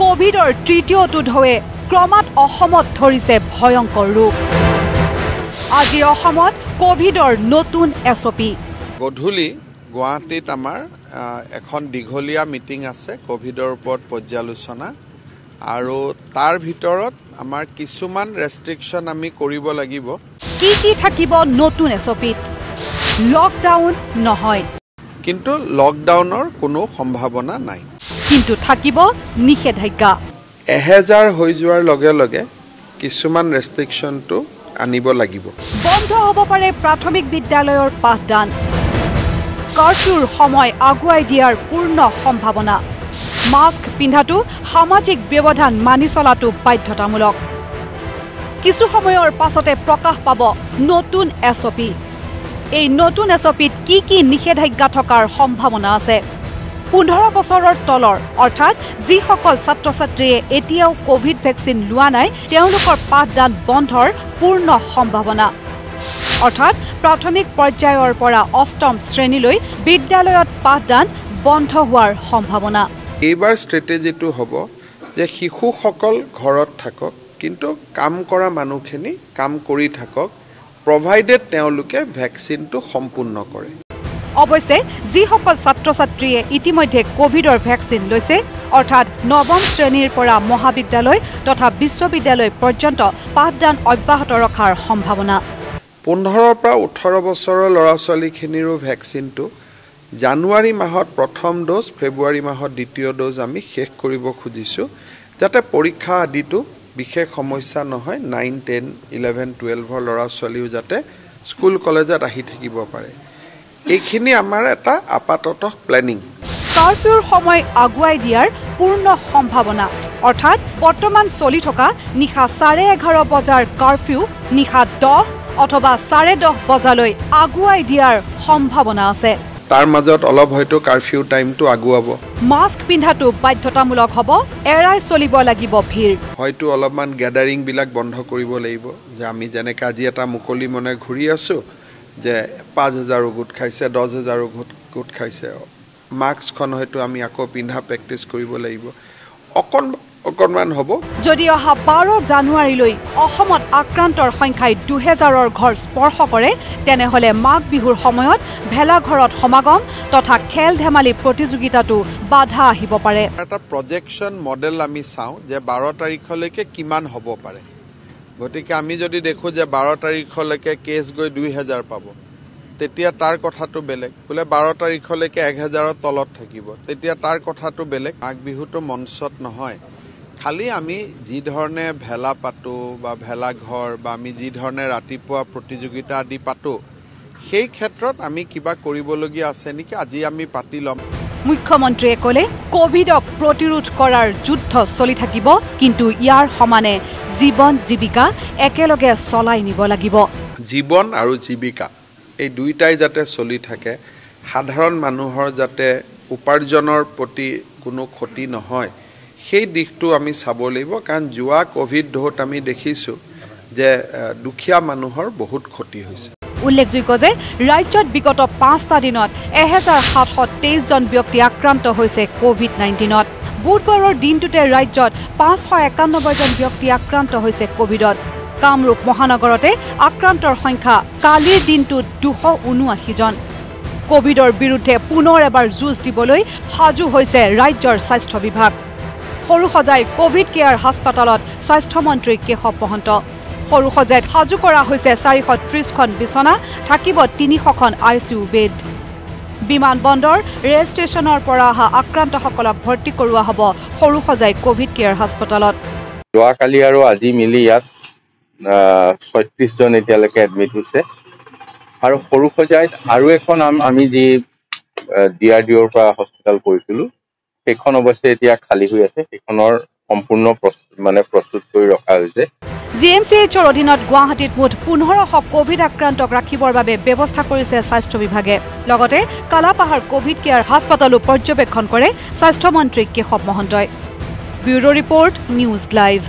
কভিডৰ তৃতীয়টো ঢৌৱে ক্ৰমাৎ অসমত ধৰিছে ভয়ংকৰ ৰূপ আজি অসমত কভিডৰ নতুন এছ অ' পি গধূলি গুৱাহাটীত আমাৰ এখন দীঘলীয়া মিটিং আছে কভিডৰ ওপৰত পৰ্যালোচনা আৰু তাৰ ভিতৰত আমাৰ কিছুমান ৰেষ্ট্ৰিকশ্যন আমি কৰিব লাগিব। কি কি থাকিব নতুন এছ অ' পিত লকডাউন নহয়। কিন্তু লকডাউনৰ কোনো সম্ভাৱনা নাই। কিন্তু থাকিব নিষেধাজ্ঞা। এহেজাৰ হৈ যোৱাৰ লগে লগে কিছুমান ৰেষ্ট্ৰিকশ্যনটো আনিব লাগিব। বন্ধ হ'ব পাৰে প্ৰাথমিক বিদ্যালয়ৰ পাঠদান। কাৰ্ফিউৰ সময় আগুৱাই দিয়াৰ পূৰ্ণ সম্ভাৱনা। মাস্ক পিন্ধাটো সামাজিক ব্যৱধান মানি চলাটো বাধ্যতামূলক। কিছু সময়ৰ পাছতে প্ৰকাশ পাব নতুন এছ অ' পি এই নতুন এছ অ' পিত কি কি নিষেধাজ্ঞা থকাৰ সম্ভাৱনা আছে? পোন্ধৰ বছৰৰ তলৰ অৰ্থাৎ যিসকল ছাত্ৰ ছাত্ৰীয়ে এতিয়াও কভিড ভেকচিন লোৱা নাই তেওঁলোকৰ পাঠদান বন্ধৰ পূৰ্ণ সম্ভাৱনা। অৰ্থাৎ প্ৰাথমিক পৰ্যায়ৰ পৰা অষ্টম শ্ৰেণীলৈ বিদ্যালয়ত পাঠদান বন্ধ হোৱাৰ সম্ভাৱনা। এইবাৰ ষ্ট্ৰেটেজিটো হ'ব যে শিশুসকল ঘৰত থাকক কিন্তু কাম কৰা মানুহখিনি কাম কৰি থাকক প্ৰভাইডেড তেওঁলোকে ভেকচিনটো সম্পূৰ্ণ কৰে। অৱশ্যে যিসকল ছাত্ৰ ছাত্ৰীয়ে ইতিমধ্যে কভিডৰ ভেকচিন লৈছে অৰ্থাৎ নৱম শ্ৰেণীৰ পৰা মহাবিদ্যালয় তথা বিশ্ববিদ্যালয় পৰ্যন্ত পাঠদান অব্যাহত ৰখাৰ সম্ভাৱনা। পোন্ধৰৰ পৰা ওঠৰ বছৰৰ ল'ৰা ছোৱালীখিনিৰো ভেকচিনটো জানুৱাৰী মাহত প্ৰথম ড'জ ফেব্ৰুৱাৰী মাহত দ্বিতীয় ড'জ আমি শেষ কৰিব খুজিছোঁ যাতে পৰীক্ষা আদিতো বিশেষ সমস্যা নহয় নাইন টেন ইলেভেন টুৱেলভৰ ল'ৰা ছোৱালীও যাতে স্কুল কলেজত আহি থাকিব পাৰে। এইখিনি আমাৰ এটা আপাতত প্লেনিং কাৰ্ফিউৰ সময় আগুৱাই দিয়াৰ পূৰ্ণ সম্ভাৱনা। অৰ্থাৎ বৰ্তমান চলি থকা নিশা চাৰে এঘাৰ বজাৰ কাৰ্ফিউ নিশা দহ অথবা চাৰে দহ বজালৈ আগুৱাই দিয়াৰ সম্ভাৱনা আছে। তাৰ মাজত অলপ হয়তো কাৰফিউ টাইমটো আগুৱাব। মাস্ক পিন্ধাটো বাধ্যতামূলক হ'ব এৰাই চলিব লাগিব ভিৰ। হয়তো অলপমান গেডাৰিংবিলাক বন্ধ কৰিব লাগিব যে আমি যেনেকৈ আজি এটা মুকলি মনে ঘূৰি আছোঁ যে পাঁচ হাজাৰো গোট খাইছে দহ হাজাৰো গোট গোট খাইছে। মাস্কখন হয়তো আমি আকৌ পিন্ধা প্ৰেক্টিচ কৰিব লাগিব। অকণ অকণমান হ'ব। যদি অহা বাৰ জানুৱাৰীলৈ অসমত আক্ৰান্তৰ সংখ্যাই দুহেজাৰৰ ঘৰ স্পৰ্শ কৰে তেনেহ'লে মাঘ বিহুৰ সময়ত ভেলাঘৰত সমাগম তথা খেল ধেমালি প্ৰতিযোগিতাতো বাধা আহিব পাৰে। এটা প্ৰজেকশ্যন মডেল আমি চাওঁ যে বাৰ তাৰিখলৈকে কিমান হ'ব পাৰে। গতিকে আমি যদি দেখোঁ যে বাৰ তাৰিখলৈকে কেছ গৈ দুই হেজাৰ পাব তেতিয়া তাৰ কথাটো বেলেগ। বোলে বাৰ তাৰিখলৈকে এক হেজাৰৰ তলত থাকিব তেতিয়া তাৰ কথাটো বেলেগ। মাঘ বিহুটো মঞ্চত নহয়। খালি আমি যি ধৰণে ভেলা পাতোঁ বা ভেলাঘৰ বা আমি যি ধৰণে ৰাতিপুৱা প্ৰতিযোগিতা আদি পাতোঁ সেই ক্ষেত্ৰত আমি কিবা কৰিবলগীয়া আছে নেকি? আজি আমি পাতি ল'ম। মুখ্যমন্ত্ৰীয়ে ক'লে কভিডক প্ৰতিৰোধ কৰাৰ যুদ্ধ চলি থাকিব কিন্তু ইয়াৰ সমানে জীৱন জীৱিকা একেলগে চলাই নিব লাগিব। জীৱন আৰু জীৱিকা এই দুয়োটাই যাতে চলি থাকে সাধাৰণ মানুহৰ যাতে উপাৰ্জনৰ প্ৰতি কোনো ক্ষতি নহয় সেই দিশটো আমি চাব লাগিব। কাৰণ যোৱা ক'ভিড ঢৌত আমি দেখিছোঁ যে দুখীয়া মানুহৰ বহুত ক্ষতি হৈছে। উল্লেখযোগ্য যে ৰাজ্যত বিগত পাঁচটা দিনত এহেজাৰ সাতশ তেইছজন ব্যক্তি আক্ৰান্ত হৈছে কভিড নাইণ্টিনত। বুধবাৰৰ দিনটোতে ৰাজ্যত পাঁচশ একানব্বৈজন ব্যক্তি আক্ৰান্ত হৈছে কভিডত। কামৰূপ মহানগৰতে আক্ৰান্তৰ সংখ্যা। কালিৰ দিনটোত দুশ ঊনোআশীজন কভিডৰ বিৰুদ্ধে পুনৰ এবাৰ যুঁজ দিবলৈ সাজু হৈছে ৰাজ্যৰ স্বাস্থ্য বিভাগ। সৰুসজাই কভিড কেয়াৰ হাস্পতালত স্বাস্থ্যমন্ত্ৰী কেশৱ মহন্ত। সৰুসজাইত সাজু কৰা হৈছে চাৰিশ ত্ৰিছখন বিচনা থাকিব তিনিশখন আই চি ইউ বেড। বিমানবন্দৰ ৰেল ষ্টেচনৰ পৰা অহা আক্ৰান্তসকলক ভৰ্তি কৰোৱা হ'ব। সৰুসজাই কভিড কেয়াৰ হাস্পতালত। যোৱাকালি আৰু আজি মিলি ইয়াত ছয়ত্ৰিছজন এতিয়ালৈকে এডমিট হৈছে। আৰু সৰুসজাইত আৰু এখন আম- যি ডি আৰ ডি অ'ৰ পৰা হস্পিটেল কৰিছিলোঁ সেইখন অৱশ্যে এতিয়া খালী হৈ আছে। সেইখনৰ সম্পূৰ্ণ মানে প্ৰস্তুত কৰি ৰখা হৈছে। জি এম চি এইচৰ অধীনত গুৱাহাটীত মুঠ পোন্ধৰশ কভিড আক্ৰান্তক ৰাখিবৰ বাবে ব্যৱস্থা কৰিছে স্বাস্থ্য বিভাগে। লগতে কালাপাহাৰ কভিড কেয়াৰ হাস্পতালো পৰ্যবেক্ষণ কৰে স্বাস্থ্যমন্ত্ৰী কেশৱ মহন্তই। Bureau' report news live.